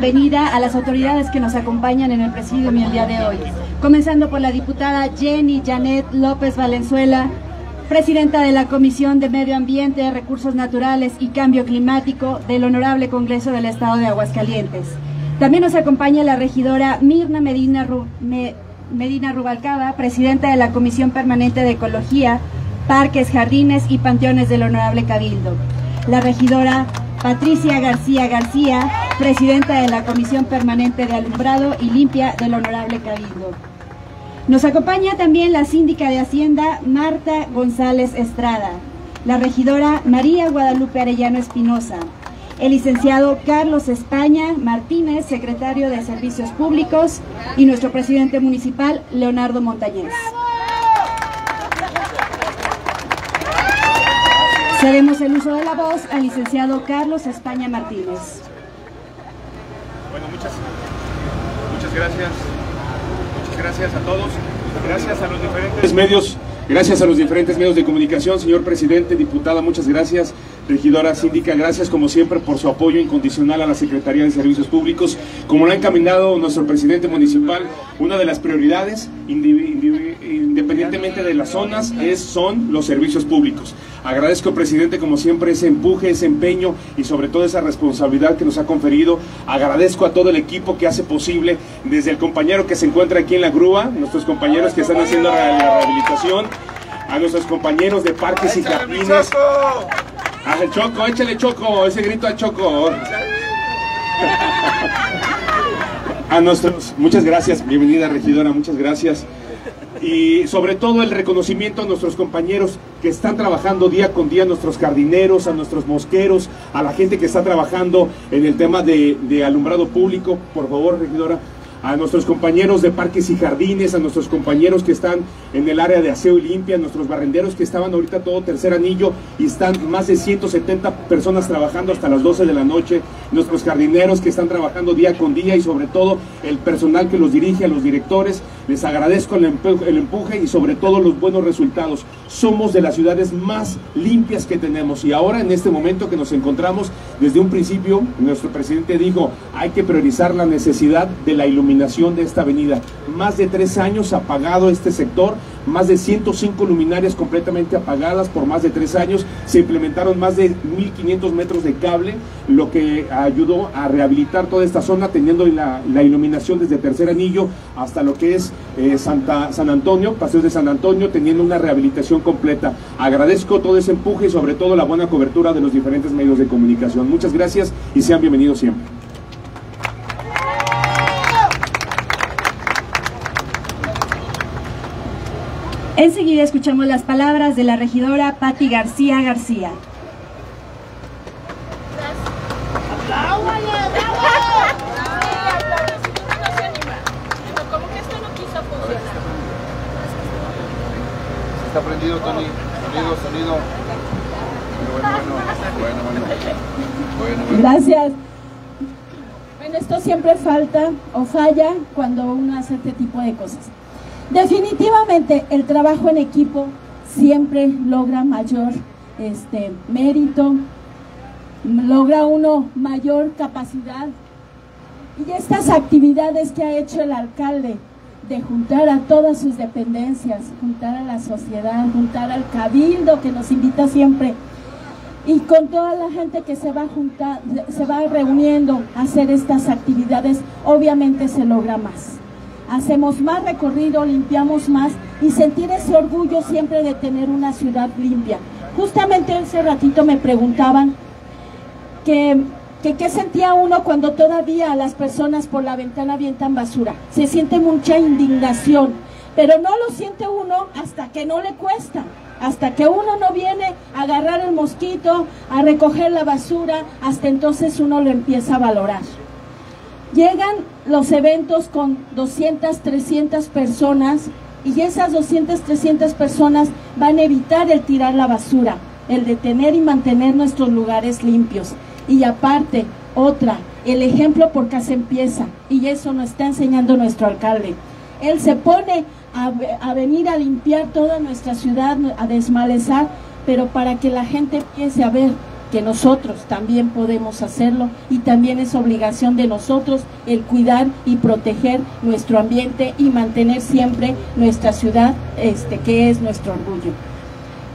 bienvenida a las autoridades que nos acompañan en el presidium el día de hoy. Comenzando por la diputada Jenny Janet López Valenzuela, presidenta de la Comisión de Medio Ambiente, Recursos Naturales y Cambio Climático del Honorable Congreso del Estado de Aguascalientes. También nos acompaña la regidora Mirna Medina, Medina Rubalcaba, presidenta de la Comisión Permanente de Ecología, Parques, Jardines y Panteones del Honorable Cabildo. La regidora Patricia García García, presidenta de la Comisión Permanente de Alumbrado y Limpia del Honorable Cabildo. Nos acompaña también la síndica de Hacienda, Marta González Estrada, la regidora María Guadalupe Arellano Espinosa, el licenciado Carlos España Martínez, secretario de Servicios Públicos, y nuestro presidente municipal, Leonardo Montañez. Cedemos el uso de la voz al licenciado Carlos España Martínez. Bueno, muchas, muchas gracias gracias a todos, gracias a los diferentes medios, gracias a los diferentes medios de comunicación, señor presidente, diputada, muchas gracias, regidora síndica, gracias como siempre por su apoyo incondicional a la Secretaría de Servicios Públicos. Como lo ha encaminado nuestro presidente municipal, una de las prioridades, independientemente de las zonas, es, son los servicios públicos. Agradezco, presidente, como siempre, ese empuje, ese empeño y sobre todo esa responsabilidad que nos ha conferido. Agradezco a todo el equipo que hace posible, desde el compañero que se encuentra aquí en la grúa, nuestros compañeros que están haciendo la rehabilitación, a nuestros compañeros de parques y jardines. El Choco, échale Choco, ese grito a Choco. A nuestros, muchas gracias, bienvenida regidora, muchas gracias y sobre todo el reconocimiento a nuestros compañeros que están trabajando día con día, a nuestros jardineros, a nuestros mosqueros, a la gente que está trabajando en el tema de, de alumbrado público. Por favor, regidora, a nuestros compañeros de parques y jardines, a nuestros compañeros que están en el área de aseo y limpia, a nuestros barrenderos que estaban ahorita todo tercer anillo y están más de 170 personas trabajando hasta las 12 de la noche, nuestros jardineros que están trabajando día con día y sobre todo el personal que los dirige, a los directores, les agradezco el empuje, el empuje y sobre todo los buenos resultados. Somos de las ciudades más limpias que tenemos y ahora en este momento que nos encontramos, desde un principio nuestro presidente dijo, hay que priorizar la necesidad de la iluminación de esta avenida. Más de tres años apagado este sector, más de 105 luminarias completamente apagadas por más de tres años. Se implementaron más de 1.500 metros de cable, lo que ayudó a rehabilitar toda esta zona, teniendo la, iluminación desde Tercer Anillo hasta lo que es eh, Santa, San Antonio, Paseo de San Antonio, teniendo una rehabilitación completa. Agradezco todo ese empuje y sobre todo la buena cobertura de los diferentes medios de comunicación. Muchas gracias y sean bienvenidos siempre. Enseguida escuchamos las palabras de la regidora Patti García García. Está prendido, Tony. Sonido, sonido. Bueno, bueno, bueno. Gracias. Bueno, esto siempre falta o falla cuando uno hace este tipo de cosas. Definitivamente el trabajo en equipo siempre logra mayor este, mérito, logra uno mayor capacidad. Y estas actividades que ha hecho el alcalde de juntar a todas sus dependencias, juntar a la sociedad, juntar al cabildo que nos invita siempre, y con toda la gente que se va, juntar, se va reuniendo a hacer estas actividades, obviamente se logra más hacemos más recorrido, limpiamos más y sentir ese orgullo siempre de tener una ciudad limpia. Justamente hace ratito me preguntaban que, qué sentía uno cuando todavía las personas por la ventana avientan basura. Se siente mucha indignación, pero no lo siente uno hasta que no le cuesta. Hasta que uno no viene a agarrar el mosquito, a recoger la basura, hasta entonces uno lo empieza a valorar. Llegan los eventos con 200, 300 personas y esas 200, 300 personas van a evitar el tirar la basura, el detener y mantener nuestros lugares limpios. Y aparte, otra, el ejemplo por se empieza y eso nos está enseñando nuestro alcalde. Él se pone a, a venir a limpiar toda nuestra ciudad, a desmalezar, pero para que la gente empiece a ver que nosotros también podemos hacerlo y también es obligación de nosotros el cuidar y proteger nuestro ambiente y mantener siempre nuestra ciudad, este, que es nuestro orgullo.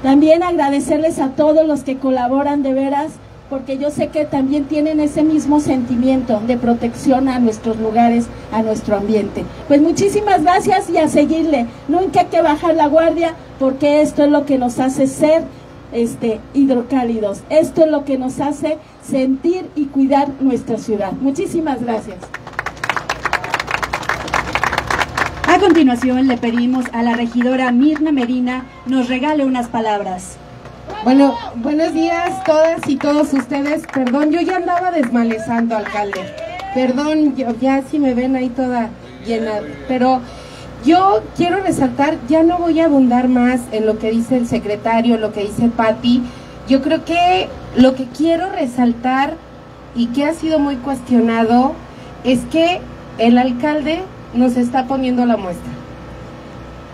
También agradecerles a todos los que colaboran de veras, porque yo sé que también tienen ese mismo sentimiento de protección a nuestros lugares, a nuestro ambiente. Pues muchísimas gracias y a seguirle. Nunca hay que bajar la guardia, porque esto es lo que nos hace ser este, hidrocálidos. Esto es lo que nos hace sentir y cuidar nuestra ciudad. Muchísimas gracias. A continuación le pedimos a la regidora Mirna Medina nos regale unas palabras. Bueno, buenos días todas y todos ustedes. Perdón, yo ya andaba desmalezando, alcalde. Perdón, yo, ya si me ven ahí toda llena, pero yo quiero resaltar, ya no voy a abundar más en lo que dice el secretario, lo que dice Patti. Yo creo que lo que quiero resaltar y que ha sido muy cuestionado es que el alcalde nos está poniendo la muestra.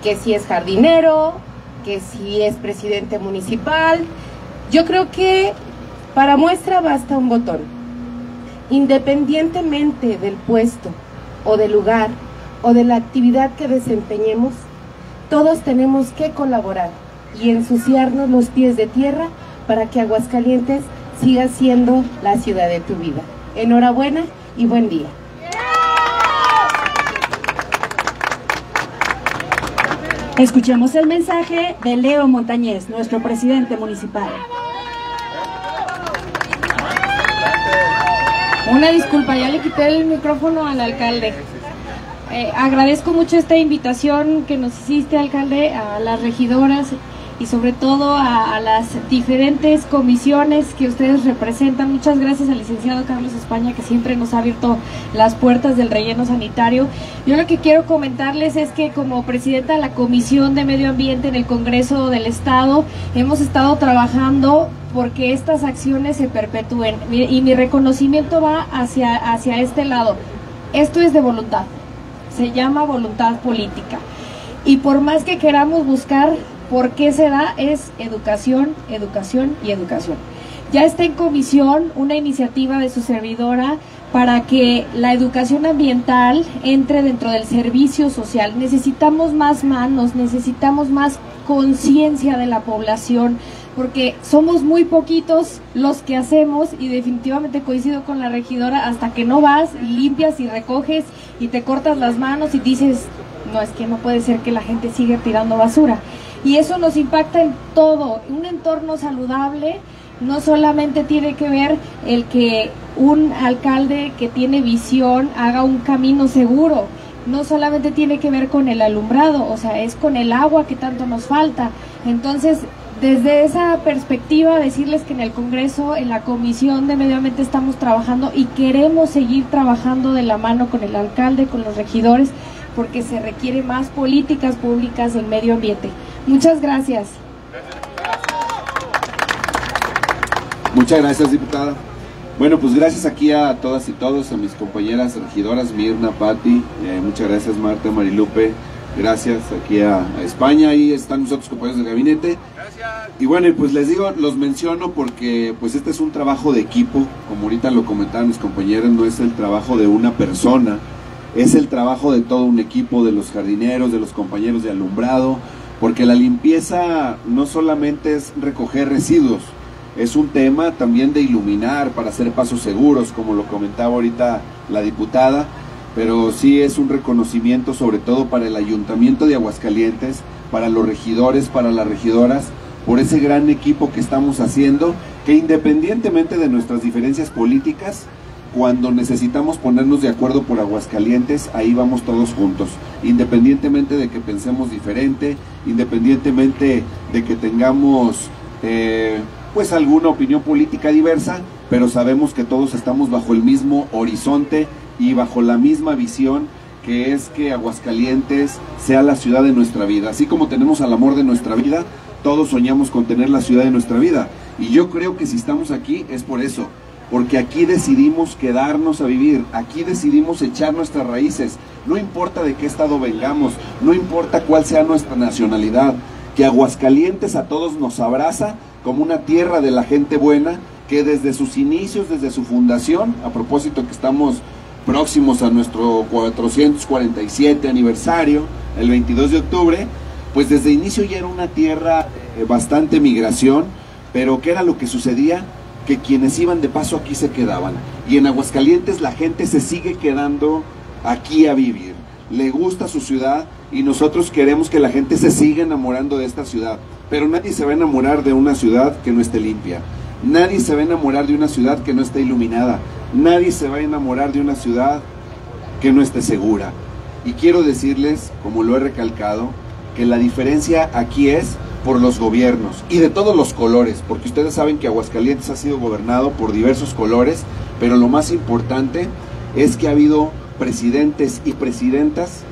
Que si es jardinero, que si es presidente municipal. Yo creo que para muestra basta un botón. Independientemente del puesto o del lugar o de la actividad que desempeñemos, todos tenemos que colaborar y ensuciarnos los pies de tierra para que Aguascalientes siga siendo la ciudad de tu vida. Enhorabuena y buen día. Escuchemos el mensaje de Leo Montañez, nuestro presidente municipal. Una disculpa, ya le quité el micrófono al alcalde. Eh, agradezco mucho esta invitación que nos hiciste, alcalde, a las regidoras y sobre todo a, las diferentes comisiones que ustedes representan. Muchas gracias al licenciado Carlos España que siempre nos ha abierto las puertas del relleno sanitario. Yo lo que quiero comentarles es que como presidenta de la Comisión de Medio Ambiente en el Congreso del Estado hemos estado trabajando porque estas acciones se perpetúen y mi reconocimiento va hacia, hacia este lado. Esto es de voluntad se llama voluntad política. Y por más que queramos buscar por qué se da, es educación, educación y educación. Ya está en comisión una iniciativa de su servidora para que la educación ambiental entre dentro del servicio social. Necesitamos más manos, necesitamos más conciencia de la población, porque somos muy poquitos los que hacemos y definitivamente coincido con la regidora, hasta que no vas y limpias y recoges y te cortas las manos y dices, no, es que no puede ser que la gente siga tirando basura. Y eso nos impacta en todo, un entorno saludable no solamente tiene que ver el que un alcalde que tiene visión haga un camino seguro, no solamente tiene que ver con el alumbrado, o sea, es con el agua que tanto nos falta. Entonces, desde esa perspectiva, decirles que en el Congreso, en la Comisión de Medio Ambiente estamos trabajando y queremos seguir trabajando de la mano con el alcalde, con los regidores, porque se requiere más políticas públicas en medio ambiente. Muchas gracias. Muchas gracias, diputada. Bueno, pues gracias aquí a todas y todos, a mis compañeras regidoras, Mirna, Patti, eh, muchas gracias Marta, Marilupe, Gracias aquí a, España, ahí están mis otros compañeros del gabinete. Y bueno, pues les digo, los menciono porque pues este es un trabajo de equipo, como ahorita lo comentaron mis compañeros, no es el trabajo de una persona, es el trabajo de todo un equipo, de los jardineros, de los compañeros de alumbrado, porque la limpieza no solamente es recoger residuos, es un tema también de iluminar para hacer pasos seguros, como lo comentaba ahorita la diputada pero sí es un reconocimiento sobre todo para el Ayuntamiento de Aguascalientes, para los regidores, para las regidoras, por ese gran equipo que estamos haciendo, que independientemente de nuestras diferencias políticas, cuando necesitamos ponernos de acuerdo por Aguascalientes, ahí vamos todos juntos, independientemente de que pensemos diferente, independientemente de que tengamos eh, pues alguna opinión política diversa, pero sabemos que todos estamos bajo el mismo horizonte y bajo la misma visión que es que Aguascalientes sea la ciudad de nuestra vida. Así como tenemos al amor de nuestra vida, todos soñamos con tener la ciudad de nuestra vida. Y yo creo que si estamos aquí es por eso, porque aquí decidimos quedarnos a vivir, aquí decidimos echar nuestras raíces, no importa de qué estado vengamos, no importa cuál sea nuestra nacionalidad, que Aguascalientes a todos nos abraza como una tierra de la gente buena que desde sus inicios, desde su fundación, a propósito que estamos próximos a nuestro 447 aniversario, el 22 de octubre, pues desde inicio ya era una tierra eh, bastante migración, pero ¿qué era lo que sucedía? Que quienes iban de paso aquí se quedaban. Y en Aguascalientes la gente se sigue quedando aquí a vivir. Le gusta su ciudad y nosotros queremos que la gente se siga enamorando de esta ciudad. Pero nadie se va a enamorar de una ciudad que no esté limpia. Nadie se va a enamorar de una ciudad que no esté iluminada. Nadie se va a enamorar de una ciudad que no esté segura. Y quiero decirles, como lo he recalcado, que la diferencia aquí es por los gobiernos y de todos los colores, porque ustedes saben que Aguascalientes ha sido gobernado por diversos colores, pero lo más importante es que ha habido presidentes y presidentas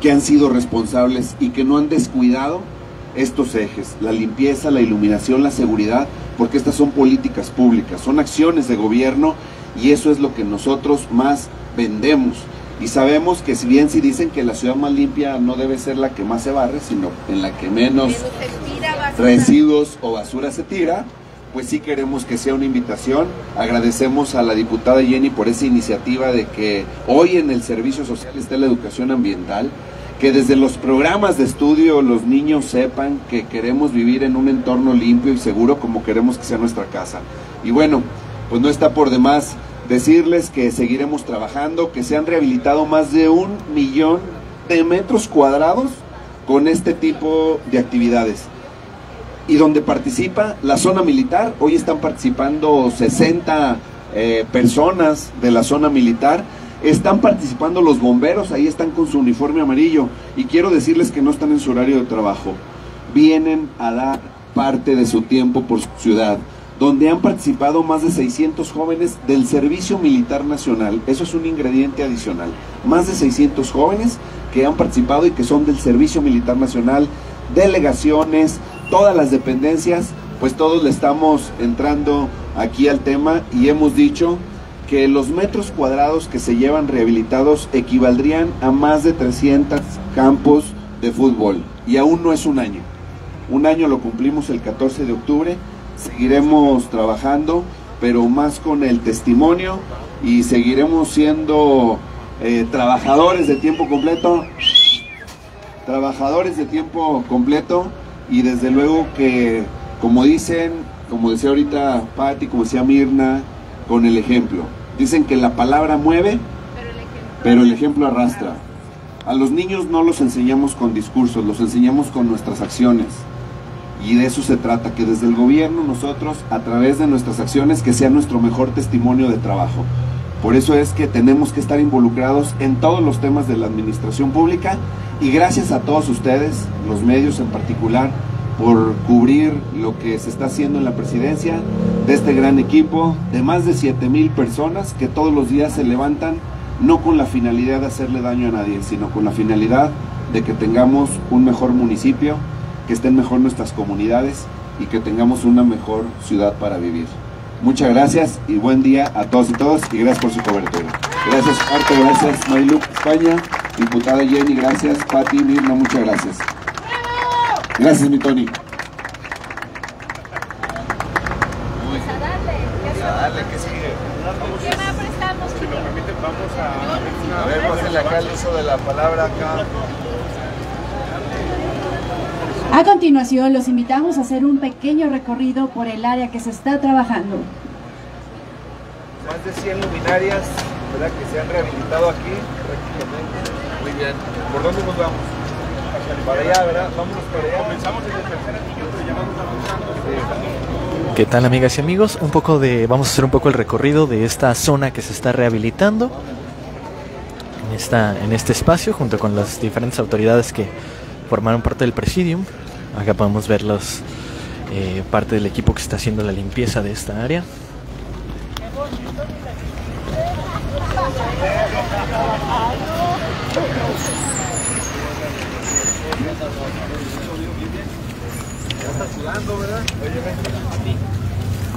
que han sido responsables y que no han descuidado estos ejes, la limpieza, la iluminación, la seguridad, porque estas son políticas públicas, son acciones de gobierno y eso es lo que nosotros más vendemos. Y sabemos que si bien si dicen que la ciudad más limpia no debe ser la que más se barre, sino en la que menos residuos o basura se tira, pues sí queremos que sea una invitación. Agradecemos a la diputada Jenny por esa iniciativa de que hoy en el servicio social esté la educación ambiental, que desde los programas de estudio los niños sepan que queremos vivir en un entorno limpio y seguro como queremos que sea nuestra casa. Y bueno, pues no está por demás decirles que seguiremos trabajando, que se han rehabilitado más de un millón de metros cuadrados con este tipo de actividades. Y donde participa la zona militar, hoy están participando 60 eh, personas de la zona militar, están participando los bomberos, ahí están con su uniforme amarillo. Y quiero decirles que no están en su horario de trabajo, vienen a dar parte de su tiempo por su ciudad donde han participado más de 600 jóvenes del Servicio Militar Nacional. Eso es un ingrediente adicional. Más de 600 jóvenes que han participado y que son del Servicio Militar Nacional, delegaciones, todas las dependencias, pues todos le estamos entrando aquí al tema y hemos dicho que los metros cuadrados que se llevan rehabilitados equivaldrían a más de 300 campos de fútbol. Y aún no es un año. Un año lo cumplimos el 14 de octubre seguiremos trabajando, pero más con el testimonio y seguiremos siendo eh, trabajadores de tiempo completo, trabajadores de tiempo completo y desde luego que, como dicen, como decía ahorita Patti, como decía Mirna, con el ejemplo. Dicen que la palabra mueve, pero el ejemplo arrastra. A los niños no los enseñamos con discursos, los enseñamos con nuestras acciones. Y de eso se trata, que desde el gobierno nosotros, a través de nuestras acciones, que sea nuestro mejor testimonio de trabajo. Por eso es que tenemos que estar involucrados en todos los temas de la administración pública y gracias a todos ustedes, los medios en particular, por cubrir lo que se está haciendo en la presidencia de este gran equipo de más de 7 mil personas que todos los días se levantan no con la finalidad de hacerle daño a nadie, sino con la finalidad de que tengamos un mejor municipio, que estén mejor nuestras comunidades y que tengamos una mejor ciudad para vivir. Muchas gracias y buen día a todos y todas y gracias por su cobertura. Gracias Arte, gracias Marilu España, diputada Jenny, gracias Pati, Mirna, muchas gracias. Gracias mi Tony. A ver, pásenle acá el uso de la palabra acá. A continuación, los invitamos a hacer un pequeño recorrido por el área que se está trabajando. Más de 100 luminarias ¿verdad? que se han rehabilitado aquí prácticamente. Muy bien. ¿Por dónde nos vamos? Para allá, ¿verdad? Vámonos para allá. Comenzamos en el tercer anillo, pero ya vamos avanzando. ¿Qué tal amigas y amigos? Un poco de, vamos a hacer un poco el recorrido de esta zona que se está rehabilitando en, esta, en este espacio junto con las diferentes autoridades que formaron parte del presidium. Acá podemos ver los, eh, parte del equipo que está haciendo la limpieza de esta área.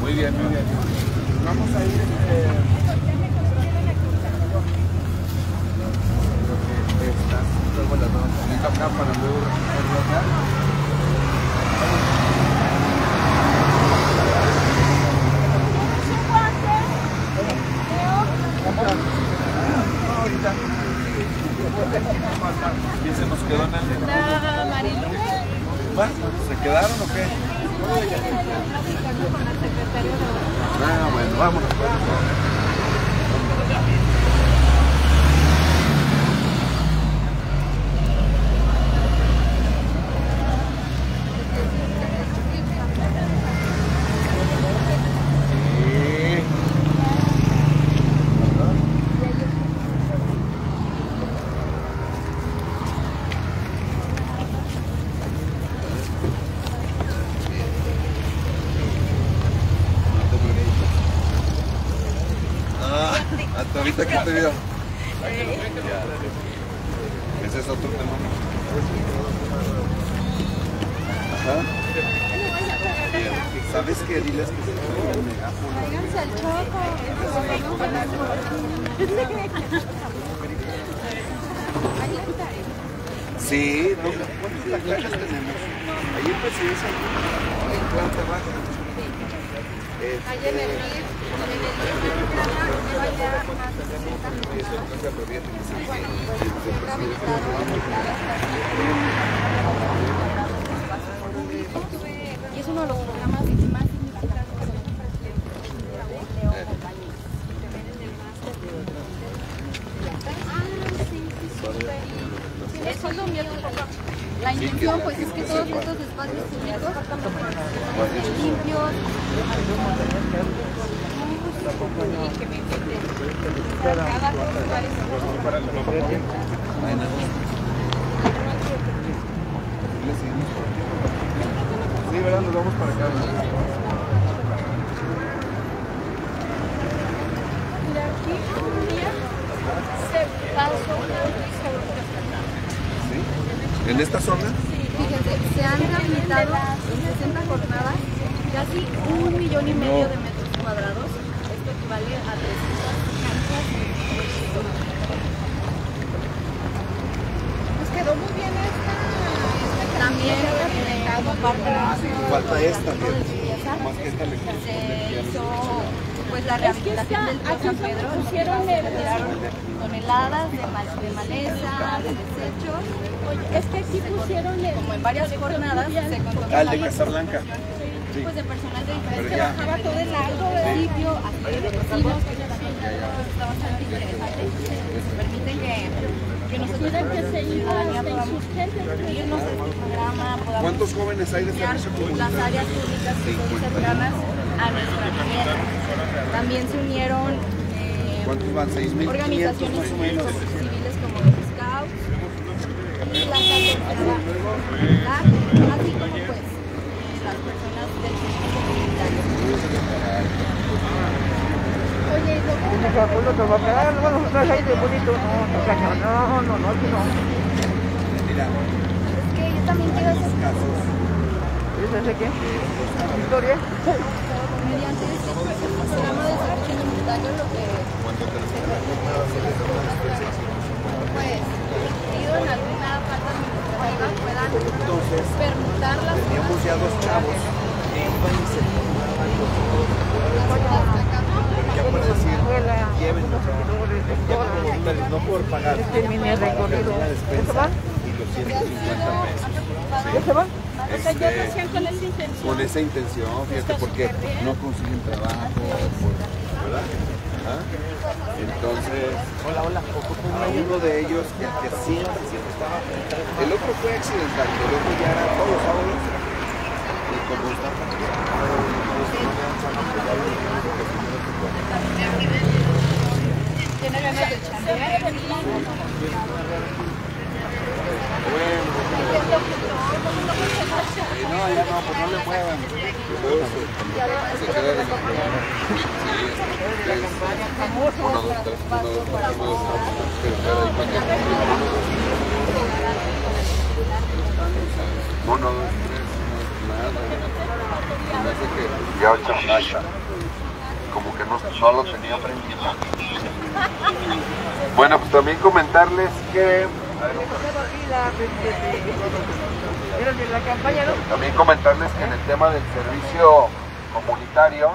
Muy bien, muy bien. Vamos a ir. para luego ¿Quién se nos quedó en el? Marilu. Bueno, ¿se quedaron o qué? Bueno. ¿Cuántas lacayas tenemos? Ahí en Presidencia, en planta baja. Y es uno de los programas más. La intención pues es que todos estos espacios públicos estén limpios y que me Sí, ¿verdad? Nos vamos para acá. Aquí un día se pasó ¿Sí? ¿En esta zona? Fíjense, se han rehabilitado en 60 jornadas casi un millón y medio de metros cuadrados. Esto equivale a 300 canchas. Nos quedó muy bien esta. También rehabilitado parte de Ah, sí, falta esta. Más que esta le Se hizo pues la rehabilitación del río San Pedro, pusieron se retiraron toneladas de, de maleza, de desechos. Es que aquí pusieron el... Como en varias jornadas se contó Ah, el de Casablanca. pues de personal de diferentes trabajaba todo el largo del municipio, hasta de vecinos, que está bastante interesante. Permiten que, que nosotros que se ciudadanía podamos unirnos a este programa, podamos ¿Cuántos jóvenes hay de servicio las comunitario? áreas públicas que son cercanas a nuestra niñez. También se unieron eh, ¿Cuántos van? ¿6.500 organizaciones civiles como los Scouts y la Católica, así como pues eh, las personas del servicio comunitario. Oye, lo Mira, es que yo también quiero hacer casos. mediante este programa de servicio comunitario lo que Cuando te pues ido en alguna falta administrativa puedan permutar las Teníamos ya dos chavos. Ya para decir, llévenlo. Ya. Este recorrido. ¿Eso va? Y los 150 pesos. O sea, yo lo hacían con esa intención. Con esa intención, fíjate, porque no consiguen trabajo, por- ¿verdad? ¿Ah? Entonces, a uno de ellos, que, que siempre, siempre estaba. El otro fue accidental, el otro ya era todos los sábados. Y como está tiene ganas de chambear. No, ya no, pues no le Uno, dos, tres, uno, dos, tres, que- ya ocho. Como que no, no tenía prendido. Bueno, pues también comentarles que También comentarles que en el tema del servicio comunitario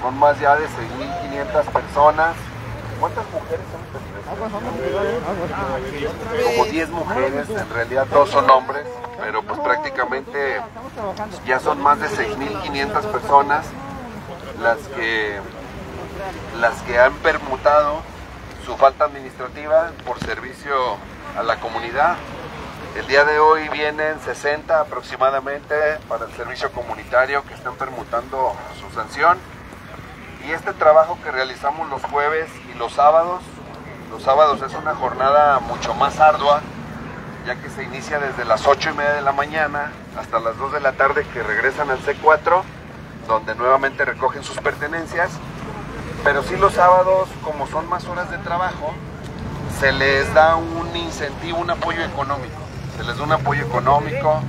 son más ya de 6.500 personas. ¿Cuántas mujeres hemos Como 10 mujeres, en realidad dos son hombres, pero pues prácticamente ya son más de 6.500 personas las que, las que han permutado su falta administrativa por servicio a la comunidad. El día de hoy vienen 60 aproximadamente para el servicio comunitario que están permutando su sanción. Y este trabajo que realizamos los jueves y los sábados, los sábados es una jornada mucho más ardua, ya que se inicia desde las 8 y media de la mañana hasta las 2 de la tarde que regresan al C4, donde nuevamente recogen sus pertenencias. Pero sí los sábados, como son más horas de trabajo, se les da un incentivo, un apoyo económico. Se les da un apoyo económico,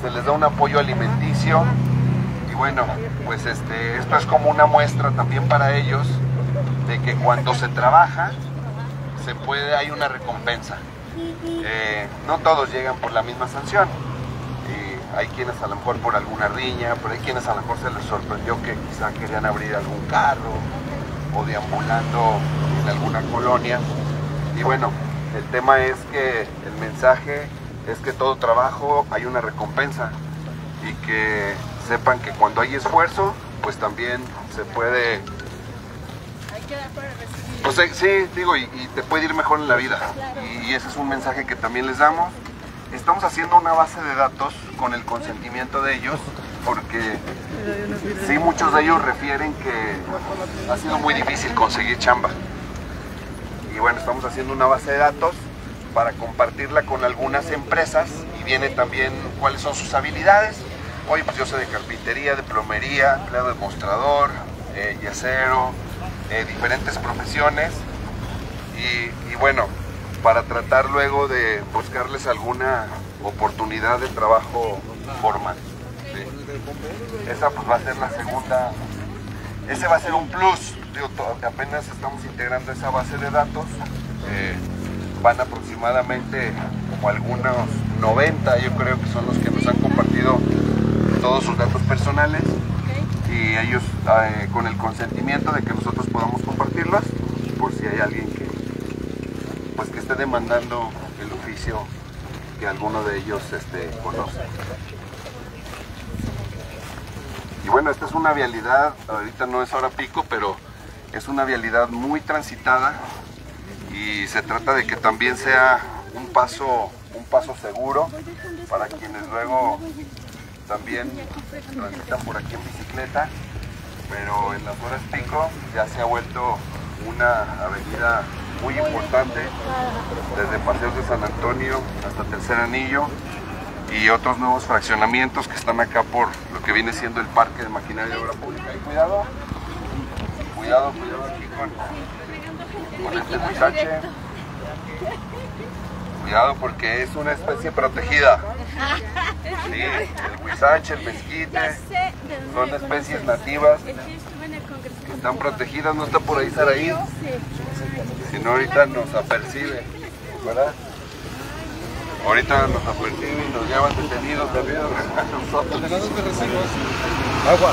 se les da un apoyo alimenticio y bueno, pues este, esto es como una muestra también para ellos de que cuando se trabaja se puede, hay una recompensa. Eh, no todos llegan por la misma sanción. Y hay quienes a lo mejor por alguna riña, pero hay quienes a lo mejor se les sorprendió que quizá querían abrir algún carro o deambulando en alguna colonia. Y bueno, el tema es que el mensaje es que todo trabajo hay una recompensa y que sepan que cuando hay esfuerzo, pues también se puede... Pues eh, sí, digo, y, te puede ir mejor en la vida. Y, ese es un mensaje que también les damos. Estamos haciendo una base de datos con el consentimiento de ellos, porque sí, muchos de ellos refieren que ha sido muy difícil conseguir chamba. Y bueno, estamos haciendo una base de datos para compartirla con algunas empresas y viene también cuáles son sus habilidades. Hoy pues yo sé de carpintería, de plomería, empleado de mostrador, eh, yacero, eh, diferentes profesiones y, bueno, para tratar luego de buscarles alguna oportunidad de trabajo formal. Esa pues va a ser la segunda, ese va a ser un plus, digo, apenas estamos integrando esa base de datos. Eh, van aproximadamente como algunos 90, yo creo que son los que nos han compartido todos sus datos personales y ellos eh, con el consentimiento de que nosotros podamos compartirlas por si hay alguien que pues que esté demandando el oficio que alguno de ellos este, conoce. Bueno, esta es una vialidad, ahorita no es hora pico, pero es una vialidad muy transitada, y se trata de que también sea un paso, un paso seguro para quienes luego también transitan por aquí en bicicleta, pero en las horas pico ya se ha vuelto una avenida muy importante, desde Paseos de San Antonio hasta Tercer Anillo y otros nuevos fraccionamientos que están acá por lo que viene siendo el Parque de Maquinaria de Obra Pública. Y cuidado, cuidado, cuidado aquí con, con este huizache. Cuidado porque es una especie protegida. Sí, el huizache, el mezquite, son especies nativas que están protegidas, no está por ahí Saraí, sino ahorita nos apercibe, ¿verdad? Ahorita nos apercibe y nos llevan detenidos debido a nosotros. Agua.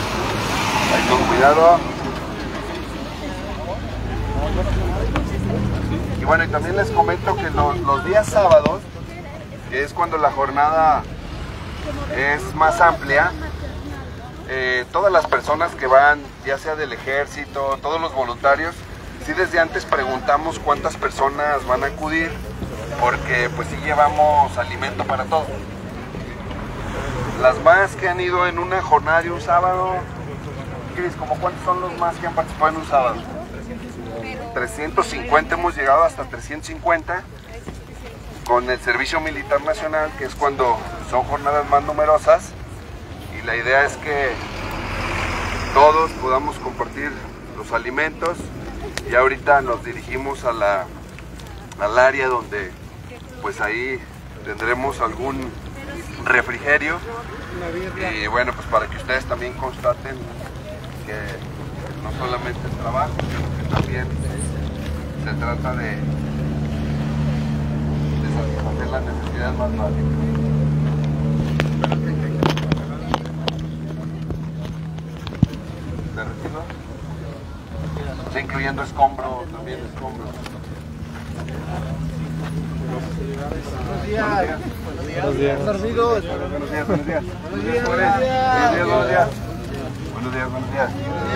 Ahí con cuidado. Y bueno, y también les comento que los, días sábados, que es cuando la jornada es más amplia, eh, todas las personas que van, ya sea del ejército, todos los voluntarios, sí desde antes preguntamos cuántas personas van a acudir, porque pues sí llevamos alimento para todos. Las más que han ido en una jornada de un sábado, ¿como cuántos son los más que han participado en un sábado? 350, hemos llegado hasta 350 con el Servicio Militar Nacional, que es cuando son jornadas más numerosas. Y la idea es que todos podamos compartir los alimentos. Y ahorita nos dirigimos a la, al área donde pues ahí tendremos algún refrigerio. Y bueno, pues para que ustedes también constaten que no solamente el trabajo, sino que también se trata de, de satisfacer las necesidades más básicas. Incluyendo escombro, también escombro. Buenos días. Buenos días, buenos días. Buenos días, buenos días. Buenos días, buenos días.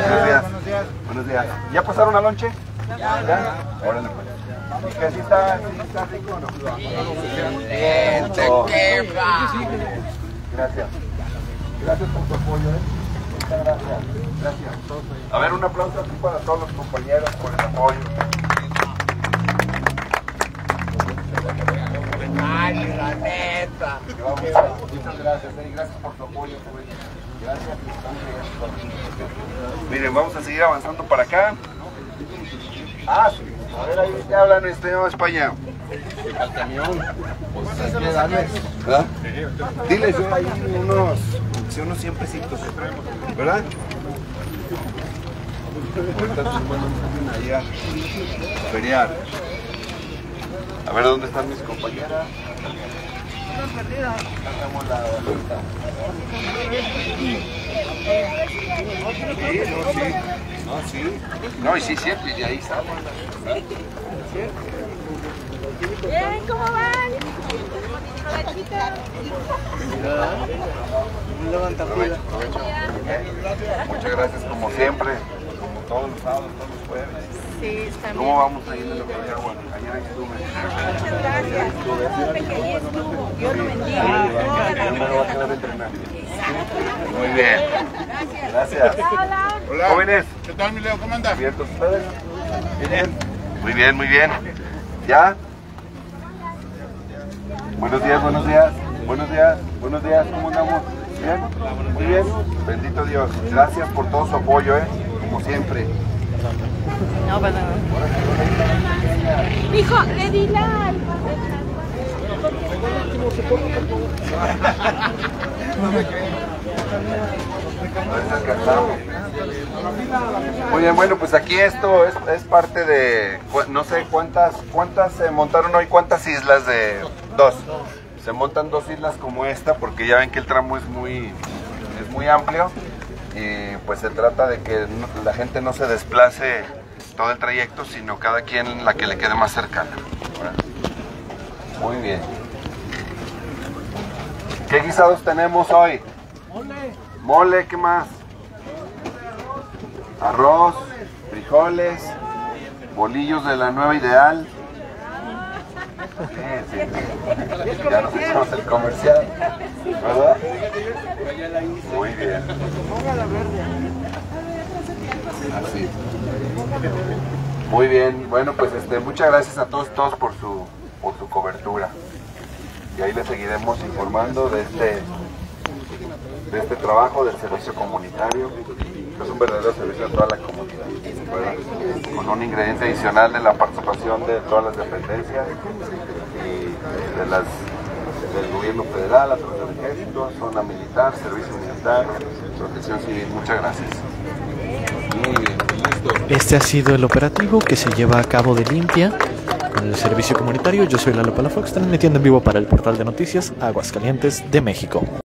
Buenos días, buenos días. ¿Ya pasaron la lonche? Ya. ¿Ya? Órale, pues. ¿Que está, está rico o no? Bien, te oh. quema. Gracias. Gracias por tu apoyo, ¿eh? Muchas gracias. Gracias. A ver, un aplauso aquí para todos los compañeros por el apoyo. La neta. Muchas gracias, gracias por tu apoyo, joven. Gracias. Miren, vamos a seguir avanzando para acá. Ah, sí. A ver, ahí te hablan este España. Al camión. Pues hay que darles. ¿Verdad? Diles yo ahí unos, sí, unos 100 pesitos. ¿Verdad? Ahorita manos feriar. A ver dónde están mis compañeras. No, sí. No, y sí, siempre, y ahí estamos. Bien, ¿cómo van? Aprovecho, aprovecho. Muchas gracias como siempre, como todos los sábados, todos los jueves. Sí, está ¿Cómo vamos ahí en el hotel de agua? Ayer estuve. Muchas gracias. Supe que ahí estuvo. Dios lo bendiga. A a. Muy bien. Gracias. Hola. Jóvenes, ¿Qué tal, mi Leo? ¿Cómo andas? ¿abiertos ustedes? Bien. Muy bien, muy bien. ¿Ya? Buenos días, buenos días. Buenos días, buenos días. ¿Cómo andamos? ¿Bien? Muy bien. Bendito Dios. Gracias por todo su apoyo, ¿eh? Como siempre. Hijo, le di la... Muy bien, bueno, pues aquí esto es, es parte de, no sé cuántas, cuántas se montaron hoy, cuántas islas de dos. Se montan dos islas como esta porque ya ven que el tramo es muy, es muy amplio y pues se trata de que la gente no se desplace todo el trayecto, sino cada quien la que le quede más cercana. Muy bien. ¿Qué guisados tenemos hoy? Mole. Mole, ¿qué más? arroz, frijoles, bolillos de la nueva ideal. Sí. Ya nos echamos el comercial, ¿verdad? Muy bien. Así. Muy bien, bueno pues este, muchas gracias a todos todos por su por su cobertura. Y ahí les seguiremos informando de este de este trabajo del servicio comunitario, es un verdadero servicio a toda la comunidad, ¿verdad? con un ingrediente adicional de la participación de todas las dependencias y de las del gobierno federal, a través del ejército, zona militar, servicio militar, protección civil. Muchas gracias. Muy bien, listo. Este ha sido el operativo que se lleva a cabo de limpia con el servicio comunitario. Yo soy Lalo Palafox, transmitiendo en vivo para el portal de noticias Aguascalientes de México.